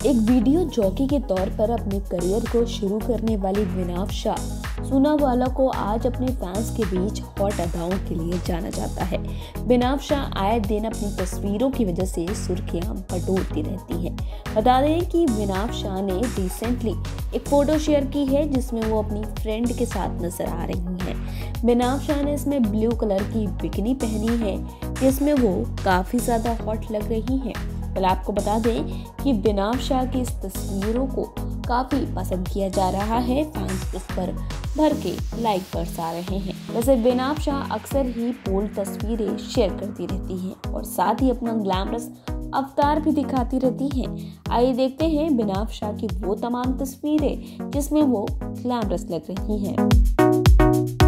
एक video jockey के तौर पर अपने करियर को शुरू करने वाली विनाव शाह सुनावाला को आज अपने फैंस के बीच हॉट अदाओं के लिए जाना जाता है। बिनाव शाह आए दिन अपनी तस्वीरों की वजह से सुर्खियाँ बटोरती रहती हैं। बता दें कि बिनाव शाह ने रिसेंटली एक फ़ोटो शेयर की है, जिसमें वो अपनी फ्रेंड के साथ नज़र आ रही हैं। बिनाव शाह ने इसमें ब्लू कलर की बिकनी पहनी है, जिसमें वो काफ़ी ज़्यादा हॉट लग रही हैं। कल आपको बता दें कि बिनाव शाह की इस तस्वीरों को काफ़ी पसंद किया जा रहा है। फैंस इस पर भर के लाइक बरसा रहे हैं। वैसे बिनाव शाह अक्सर ही बोल्ड तस्वीरें शेयर करती रहती हैं और साथ ही अपना ग्लैमरस अवतार भी दिखाती रहती हैं। आइए देखते हैं बिनाव शाह की वो तमाम तस्वीरें जिसमें वो ग्लैमरस लग रही हैं।